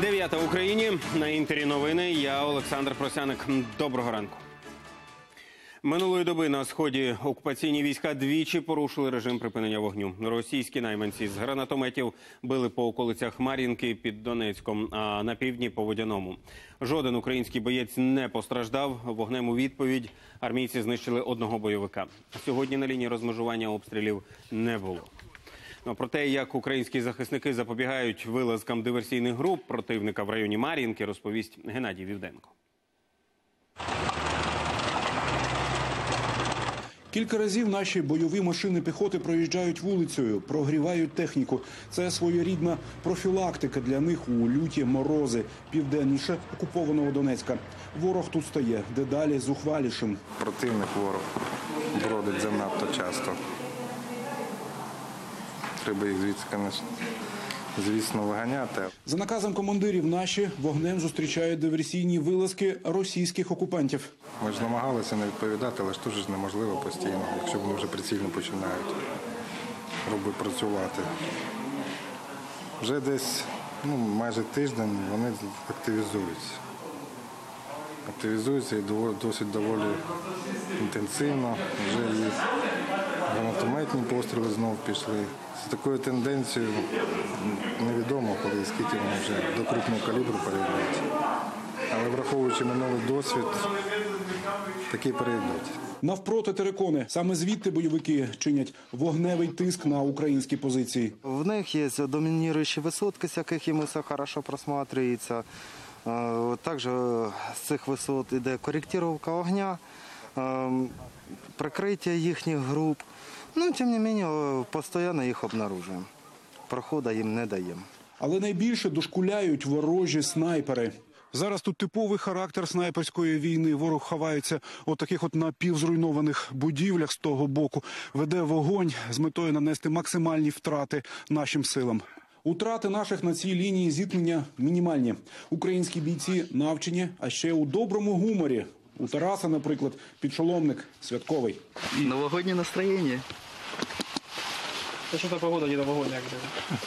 Дев'ята в Україні на інтері новини. Я Олександр Просяник. Доброго ранку. Минулої доби на сході окупаційні війська двічі порушили режим припинення вогню. Російські найманці з гранатометів били по околицях Мар'їнки під Донецьком, а на півдні по водяному. Жоден український боєць не постраждав. Вогнем у відповідь армійці знищили одного бойовика. Сьогодні на лінії розмежування обстрілів не було. Ну, про те, як українські захисники запобігають вилазкам диверсійних груп противника в районі Мар'їнки, розповість Геннадій Вівденко. Кілька разів наші бойові машини піхоти проїжджають вулицею, прогрівають техніку. Це своєрідна профілактика для них у люті морози південніше окупованого Донецька. Ворог тут стає дедалі зухвалішим. Противник ворог бродить занадто часто. Треба їх звідси, звісно, виганяти. За наказом командирів наші вогнем зустрічають диверсійні вилазки російських окупантів. Ми ж намагалися не відповідати, але ж теж неможливо постійно, якщо вони вже прицільно починають працювати. Вже десь ну, майже тиждень вони активізуються. Активізуються і досить доволі інтенсивно. Вже і гранатометні постріли знов пішли. З такою тенденцією невідомо, коли скільки вони вже до крупного калібру перейдуть. Але враховуючи минулий досвід, такі перейдуть. Навпроти терикони саме звідти бойовики чинять вогневий тиск на українські позиції. В них есть доминирующие высотки, с яких їм все хорошо просматривается. Е, Також з цих висот йде коректировка огня, е, прикриття їхніх груп. Ну, тим не менше, постійно їх обнаружуємо. Проходу їм не даємо. Але найбільше дошкуляють ворожі снайпери. Зараз тут типовий характер снайперської війни. Ворог ховається у таких от напівзруйнованих будівлях з того боку, веде вогонь з метою нанести максимальні втрати нашим силам. Утрати наших на цій лінії зіткнення мінімальні. Українські бійці навчені, а ще у доброму гуморі. У Тараса, наприклад, підшоломник святковий. Новогоднее настроение. Та що то погода не новогодня, блин.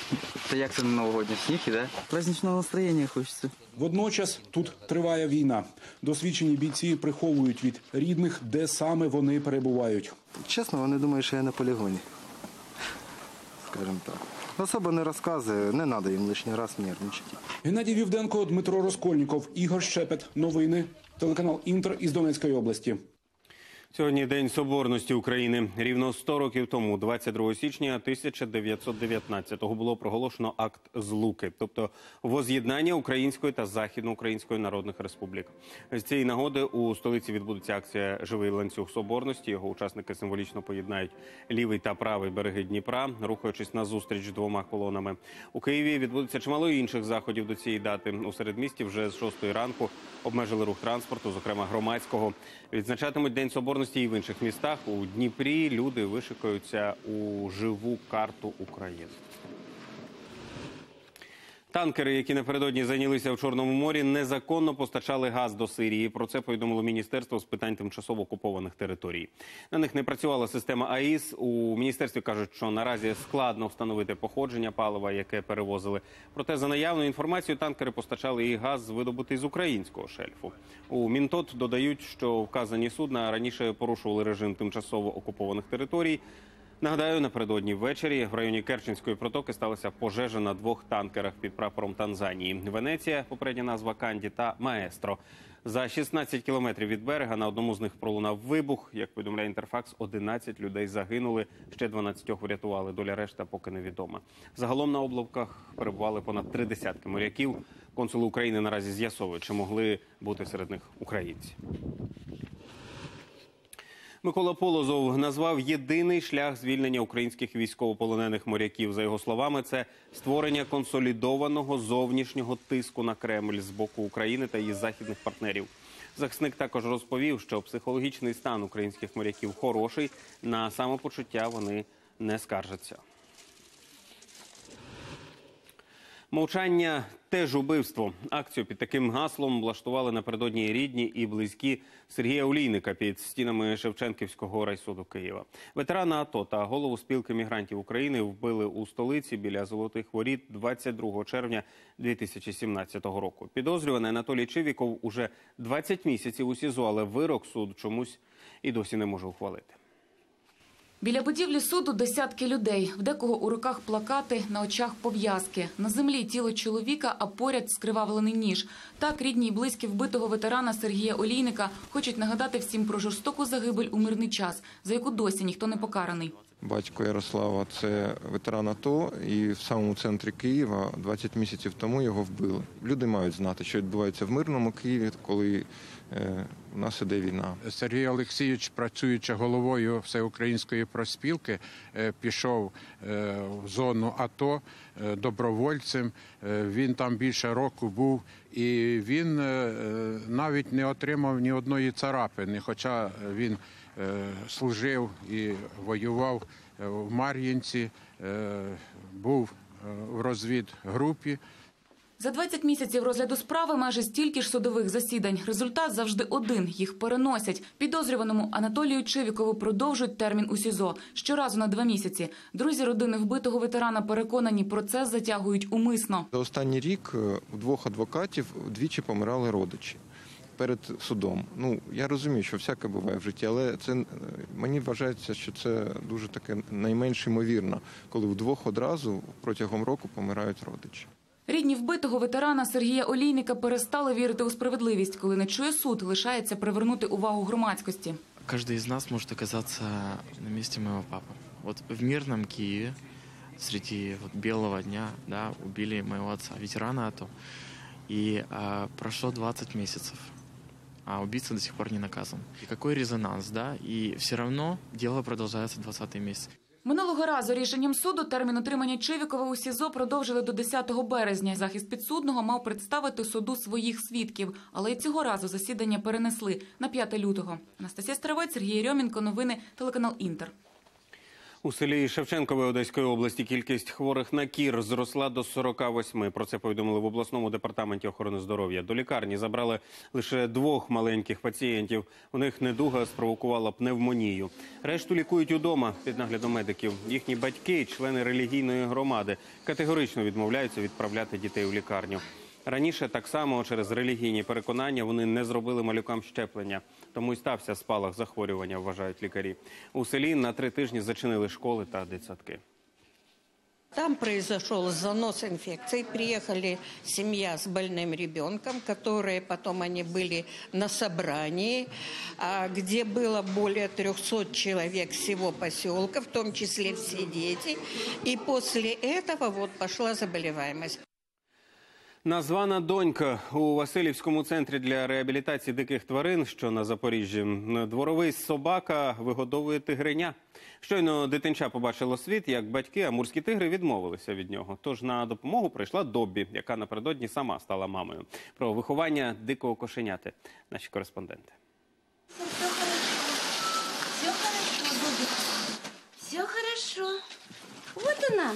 Та як це не новогоднє? Сніг іде? Праздничного настроєння хочеться. Водночас тут триває війна. Досвідчені бійці приховують від рідних, де саме вони перебувають. Чесно, вони думають, що я на полігоні. Скажімо так. Особо не розказує, не треба їм лишній раз нервничати. Геннадій Вівденко, Дмитро Розкольніков, Ігор Щепет. Новини. Телеканал Інтер із Донецької області. Сьогодні День Соборності України. Рівно 100 років тому, 22 січня 1919-го, було проголошено акт злуки, тобто воз'єднання Української та Західноукраїнської народних республік. З цієї нагоди у столиці відбудеться акція Живий ланцюг соборності. Його учасники символічно поєднають лівий та правий береги Дніпра, рухаючись на зустріч двома колонами. У Києві відбудеться чимало інших заходів до цієї дати. У середмісті вже з 6 ранку обмежили рух транспорту, зокрема громадського. Відзначатимуть День Соборності і в інших містах. У Дніпрі люди вишикуються у живу карту України. Танкери, які напередодні зайнялися в Чорному морі, незаконно постачали газ до Сирії. Про це повідомило міністерство з питань тимчасово окупованих територій. На них не працювала система АІС. У міністерстві кажуть, що наразі складно встановити походження палива, яке перевозили. Проте за наявною інформацією танкери постачали і газ видобутий з українського шельфу. У Мінтот додають, що вказані судна раніше порушували режим тимчасово окупованих територій. Нагадаю, напередодні ввечері в районі Керченської протоки сталася пожежа на двох танкерах під прапором Танзанії. Венеція, попередня назва Канді та Маестро. За 16 кілометрів від берега на одному з них пролунав вибух. Як повідомляє Інтерфакс, 11 людей загинули, ще 12 врятували. Доля решта поки невідома. Загалом на облавках перебували понад три десятки моряків. Консули України наразі з'ясовують, чи могли бути серед них українці. Микола Полозов назвав єдиний шлях звільнення українських військовополонених моряків. За його словами, це створення консолідованого зовнішнього тиску на Кремль з боку України та її західних партнерів. Захисник також розповів, що психологічний стан українських моряків хороший. На самопочуття вони не скаржаться. Мовчання теж убивство. Акцію під таким гаслом влаштували напередодні рідні і близькі Сергія Олійника під стінами Шевченківського райсуду Києва. Ветерана АТО та голову спілки мігрантів України вбили у столиці біля Золотих Воріт 22 червня 2017 року. Підозрюваний Анатолій Чивіков уже 20 місяців у СІЗО, але вирок суд чомусь і досі не може ухвалити. Біля будівлі суду десятки людей. В декого у руках плакати, на очах пов'язки. На землі тіло чоловіка, а поряд скривавлений ніж. Так рідні й близькі вбитого ветерана Сергія Олійника хочуть нагадати всім про жорстоку загибель у мирний час, за яку досі ніхто не покараний. Батько Ярослава це ветеран АТО, і в самому центрі Києва 20 місяців тому його вбили. Люди мають знати, що відбувається в мирному Києві, коли е, у нас іде війна. Сергій Олексійович, працюючи головою всеукраїнської проспілки, е, пішов е, в зону АТО добровольцем. Він там більше року був, і він навіть не отримав ні одної царапини, хоча він служив і воював е, в Мар'їнці, е, був е, в розвідгрупі. За 20 місяців розгляду справи майже стільки ж судових засідань. Результат завжди один – їх переносять. Підозрюваному Анатолію Чивікову продовжують термін у СІЗО. Щоразу на два місяці. Друзі родини вбитого ветерана переконані, процес затягують умисно. За останній рік е, у двох адвокатів вдвічі помирали родичі перед судом. Ну я розумію, що всяке буває в житті, але це е, мені вважається, що це дуже таке найменш ймовірно, коли вдвох одразу протягом року помирають родичі. Рідні вбитого ветерана Сергія Олійника перестали вірити у справедливість. Коли не чує суд, лишається привернути увагу громадськості. Каждый из нас может оказаться на месте моего папы. Вот в мирном Киеве среди вот белого дня, да, убили моего отца, ветерана АТО. И а, прошло 20 месяцев, а убийца до сих пор не наказан. И какой резонанс, да? И все равно дело продолжается 20 месяц. Минулого разу рішенням суду термін отримання Чивікова у СІЗО продовжили до 10 березня. Захист підсудного мав представити суду своїх свідків, але й цього разу засідання перенесли на 5 лютого. Анастасія Старовець, Сергій Рьомінко, новини, телеканал Інтер. У селі Шевченкової Одеської області кількість хворих на кір зросла до 48. Про це повідомили в обласному департаменті охорони здоров'я. До лікарні забрали лише двох маленьких пацієнтів. У них недуга спровокувала пневмонію. Решту лікують удома під наглядом медиків. Їхні батьки, члени релігійної громади, категорично відмовляються відправляти дітей у лікарню. Раніше так само через релігійні переконання вони не зробили малюкам щеплення, тому й стався спалах захворювання, вважають лікарі. У селі на три тижні зачинили школи та дитсадки. Там произошел занос инфекции. Приехали семья с больным ребенком, которые потом они были на собрании, а, где было более 300 человек всего поселка, в том числе все дети. И после этого вот пошла заболеваемость. Названа донька у Васильівському центрі для реабілітації диких тварин, що на Запоріжжі. Дворовий собака вигодовує тигриня. Щойно дитинча побачило світ, як батьки амурські тигри відмовилися від нього. Тож на допомогу прийшла Доббі, яка напередодні сама стала мамою. Про виховання дикого кошеняти. Наші кореспонденти. Все хорошо, Бобик. Все хорошо. Вот она.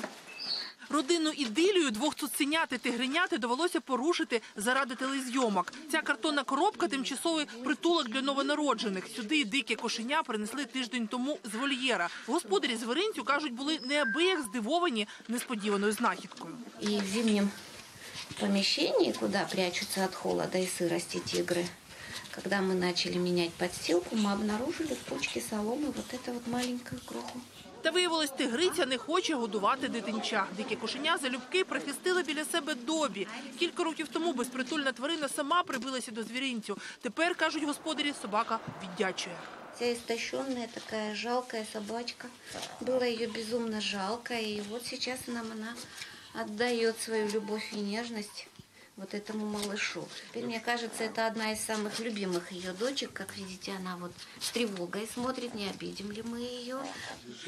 Родинну ідилію двох цуценят і тигриняти довелося порушити заради телезйомок. Ця картонна коробка – тимчасовий притулок для новонароджених. Сюди дикі кошеня принесли тиждень тому з вольєра. Господарі звіринцю, кажуть, були неабияк здивовані несподіваною знахідкою. И в зимнем помещении, куда прячутся от холода и сырости тигры, когда мы начали менять подстилку, мы обнаружили в кучке соломы вот эту вот маленькую кроху. Виявилось, тигриця не хоче годувати дитинча. Дикі кошеня залюбки прихистили біля себе добі. Кілька років тому безпритульна тварина сама прибилася до звіринцю. Тепер, кажуть господарі, собака віддячує. Вся истощенная такая жалкая собачка. Было ее безумно жалко, и вот сейчас нам она отдает свою любовь и нежность вот этому малышу. Теперь, мне кажется, это одна из самых любимых ее дочек. Как видите, она вот с тревогой смотрит, не обидим ли мы ее.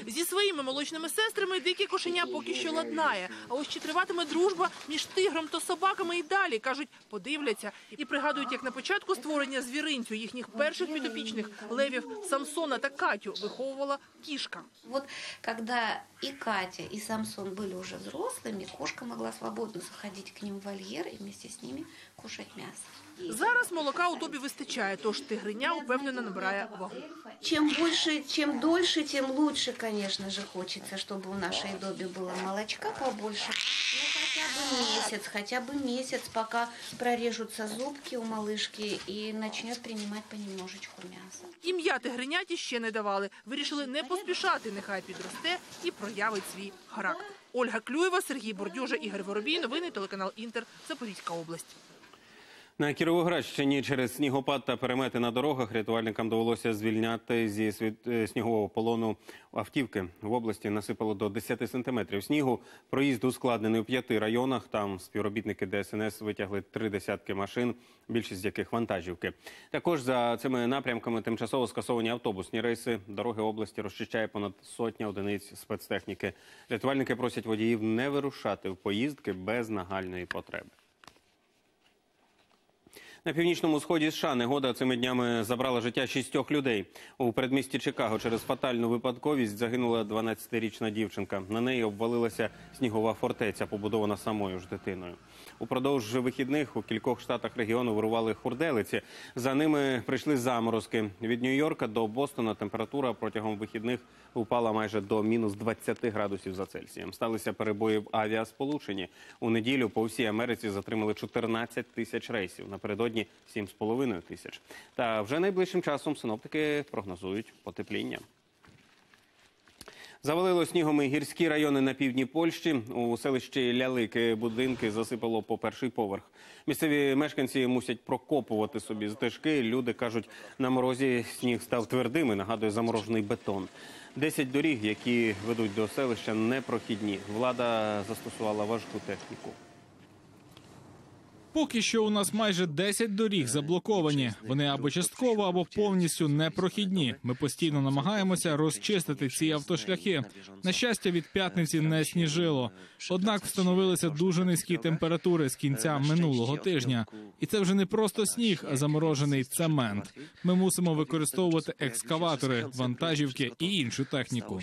Зі своїми молочними сестрами дике кошеня поки що ладнає. А ось чи триватиме дружба між тигром та собаками і далі, кажуть, подивляться. І пригадують, як на початку створення звіринцю їхніх перших підопічних левів Самсона та Катю виховувала кішка. Вот когда и Катя, и Самсон были уже взрослыми, кошка могла свободно заходить к ним в вольер и вместе с ними кушать мясо. Зараз молока у тобі вистачає, тож тигриня упевнено набирає вагу. Чем больше, чем дольше, тем лучше, конечно же, хочется, чтобы у нашей Доби было молочка побольше. Ну, хотя бы месяц, хотя бы месяц, пока прорежутся зубки у малышки и начнет принимать понемножечку мяса. Ім'я тигриняті ще не давали. Вирішили не поспішати, нехай підросте і проявить свій характер. Ольга Клюєва, Сергій Бордюжа, Ігор Воробій. Новини телеканал Інтер. Запорізька область. На Кіровоградщині через снігопад та перемети на дорогах рятувальникам довелося звільняти зі е, снігового полону автівки. В області насипало до 10 сантиметрів снігу. Проїзд ускладнений у п'яти районах. Там співробітники ДСНС витягли три десятки машин, більшість з яких вантажівки. Також за цими напрямками тимчасово скасовані автобусні рейси. Дороги області розчищає понад сотня одиниць спецтехніки. Рятувальники просять водіїв не вирушати в поїздки без нагальної потреби. На північному сході США негода цими днями забрала життя шістьох людей. У передмісті Чикаго через фатальну випадковість загинула 12-річна дівчинка. На неї обвалилася снігова фортеця, побудована самою ж дитиною. Упродовж вихідних у кількох штатах регіону вирували хурделиці. За ними прийшли заморозки. Від Нью-Йорка до Бостона температура протягом вихідних упала майже до мінус 20 градусів за Цельсієм. Сталися перебої в авіасполученні. У неділю по всій Америці затримали 14 тисяч рейсів. Напередодні 7,5 тисяч. Та вже найближчим часом синоптики прогнозують потепління. Завалило снігом і гірські райони на півдні Польщі. У селищі Лялики будинки засипало по перший поверх. Місцеві мешканці мусять прокопувати собі стежки. Люди кажуть, на морозі сніг став твердим і нагадує заморожений бетон. Десять доріг, які ведуть до селища, непрохідні. Влада застосувала важку техніку. Поки що у нас майже 10 доріг заблоковані. Вони або частково, або повністю непрохідні. Ми постійно намагаємося розчистити ці автошляхи. На щастя, від п'ятниці не сніжило. Однак встановилися дуже низькі температури з кінця минулого тижня. І це вже не просто сніг, а заморожений цемент. Ми мусимо використовувати екскаватори, вантажівки і іншу техніку.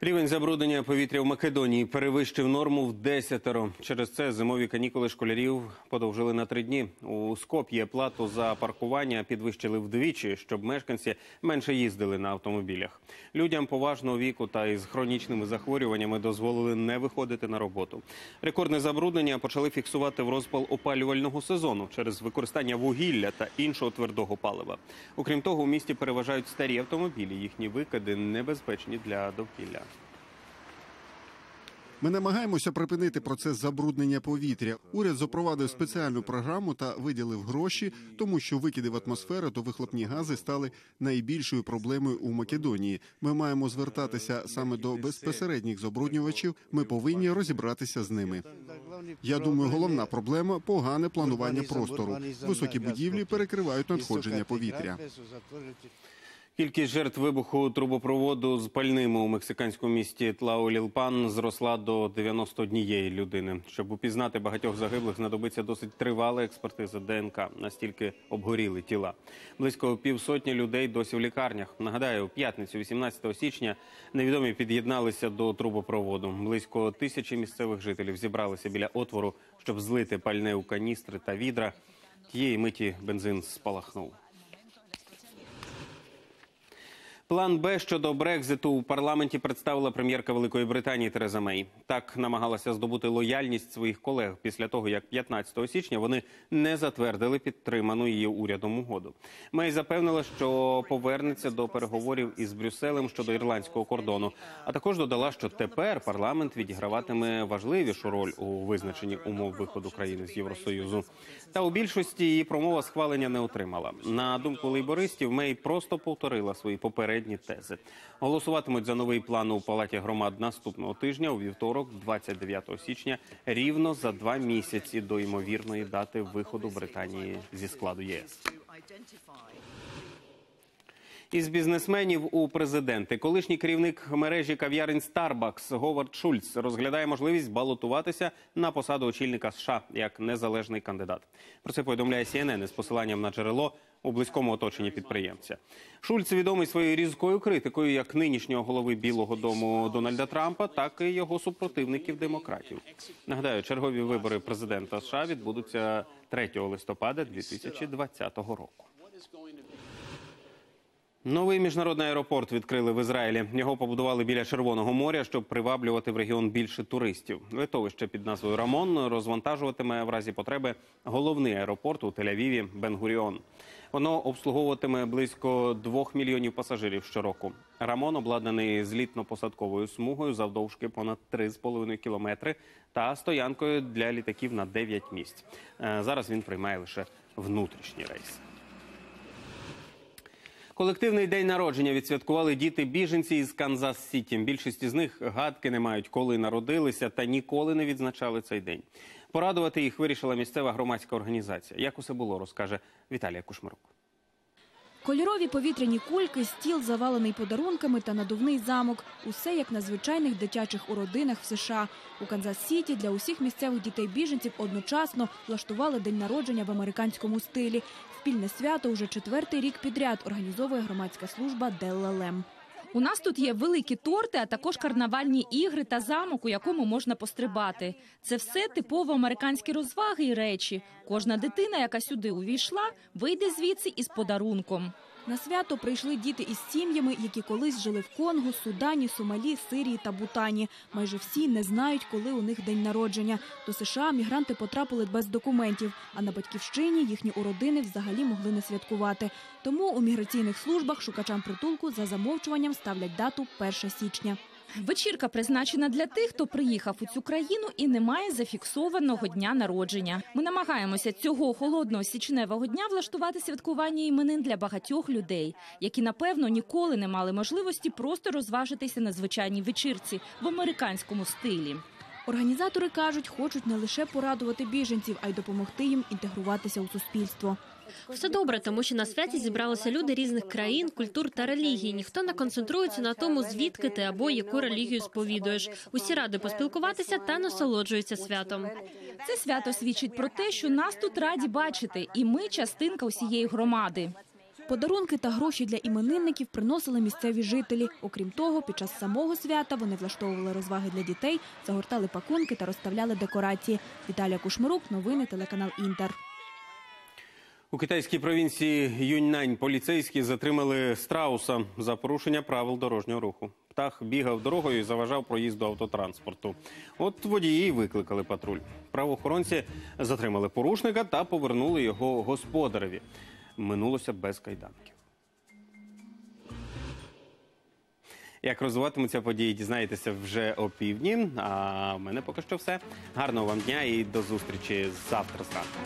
Рівень забруднення повітря в Македонії перевищив норму в десятеро. Через це зимові канікули школярів подовжили на три дні. У Скоп'є плату за паркування підвищили вдвічі, щоб мешканці менше їздили на автомобілях. Людям поважного віку та із хронічними захворюваннями дозволили не виходити на роботу. Рекордне забруднення почали фіксувати в розпал опалювального сезону через використання вугілля та іншого твердого палива. Окрім того, у місті переважають старі автомобілі. Їхні викиди небезпечні для довкілля. Ми намагаємося припинити процес забруднення повітря. Уряд запровадив спеціальну програму та виділив гроші, тому що викиди в атмосферу та вихлопні гази стали найбільшою проблемою у Македонії. Ми маємо звертатися саме до безпосередніх забруднювачів. Ми повинні розібратися з ними. Я думаю, головна проблема погане планування простору. Високі будівлі перекривають надходження повітря. Кількість жертв вибуху трубопроводу з пальними у мексиканському місті Тлаолілпан зросла до 91 людини. Щоб упізнати багатьох загиблих, знадобиться досить тривала експертиза ДНК. Настільки обгоріли тіла. Близько півсотні людей досі в лікарнях. Нагадаю, у п'ятницю, 18 січня, невідомі під'єдналися до трубопроводу. Близько тисячі місцевих жителів зібралися біля отвору, щоб злити пальне у каністри та відра. Тієї миті бензин спалахнув. План Б щодо Брекзиту у парламенті представила прем'єрка Великої Британії Тереза Мей. Так намагалася здобути лояльність своїх колег після того, як 15 січня вони не затвердили підтриману її урядом угоду. Мей запевнила, що повернеться до переговорів із Брюсселем щодо ірландського кордону. А також додала, що тепер парламент відіграватиме важливішу роль у визначенні умов виходу країни з Євросоюзу. Та у більшості її промова схвалення не отримала. На думку лейбористів, Мей просто повторила свої попередні попередні тези. Голосуватимуть за новий план у палаті громад наступного тижня у вівторок, 29 січня, рівно за два місяці до ймовірної дати виходу Британії зі складу ЄС. Із бізнесменів у президенти колишній керівник мережі кав'ярень Starbucks Говард Шульц розглядає можливість балотуватися на посаду очільника США як незалежний кандидат. Про це повідомляє CNN із посиланням на джерело у близькому оточенні підприємця. Шульц відомий своєю різкою критикою як нинішнього голови Білого Дому Дональда Трампа, так і його супротивників демократів. Нагадаю, чергові вибори президента США відбудуться 3 листопада 2020 року. Новий міжнародний аеропорт відкрили в Ізраїлі. Його побудували біля Червоного моря, щоб приваблювати в регіон більше туристів. Литовище під назвою Рамон розвантажуватиме в разі потреби головний аеропорт у Тель-Авіві Бен-Гуріон. Воно обслуговуватиме близько двох мільйонів пасажирів щороку. Рамон обладнаний злітно-посадковою смугою завдовжки понад 3,5 кілометри та стоянкою для літаків на 9 місць. Е, Зараз він приймає лише внутрішні рейси. Колективний день народження відсвяткували діти біженці із Канзас Сіті. Більшість із них гадки не мають, коли народилися та ніколи не відзначали цей день. Порадувати їх вирішила місцева громадська організація. Як усе було, розкаже Віталія Кушмирук. Кольорові повітряні кульки, стіл завалений подарунками та надувний замок. Усе як на звичайних дитячих уродинах в США. У Канзас-Сіті для усіх місцевих дітей-біженців одночасно влаштували день народження в американському стилі. Спільне свято уже четвертий рік підряд організовує громадська служба «Делла-Лем». У нас тут є великі торти, а також карнавальні ігри та замок, у якому можна пострибати. Це все типово американські розваги і речі. Кожна дитина, яка сюди увійшла, вийде звідси із подарунком. На свято прийшли діти із сім'ями, які колись жили в Конго, Судані, Сомалі, Сирії та Бутані. Майже всі не знають, коли у них день народження. До США мігранти потрапили без документів, а на батьківщині їхні уродини взагалі могли не святкувати. Тому у міграційних службах шукачам притулку за замовчуванням ставлять дату 1 січня. Вечірка призначена для тих, хто приїхав у цю країну і не має зафіксованого дня народження. Ми намагаємося цього холодного січневого дня влаштувати святкування іменин для багатьох людей, які напевно ніколи не мали можливості просто розважитися на звичайній вечірці в американському стилі. Організатори кажуть, хочуть не лише порадувати біженців, а й допомогти їм інтегруватися у суспільство. Все добре, тому що на святі зібралися люди різних країн, культур та релігій. Ніхто не концентрується на тому, звідки ти або яку релігію сповідуєш. Усі ради поспілкуватися та насолоджуються святом. Це свято свідчить про те, що нас тут раді бачити, і ми частинка усієї громади. Подарунки та гроші для іменинників приносили місцеві жителі. Окрім того, під час самого свята вони влаштовували розваги для дітей, загортали пакунки та розставляли декорації. Віталія Кушмирук, новини, телеканал Інтер. У китайській провінції Юньнань поліцейські затримали страуса за порушення правил дорожнього руху. Птах бігав дорогою і заважав проїзду автотранспорту. От водії викликали патруль. Правоохоронці затримали порушника та повернули його господареві. Минулося без кайданків. Як розвиватимуться події, дізнаєтеся вже о півдні. А в мене поки що все. Гарного вам дня і до зустрічі завтра зранку.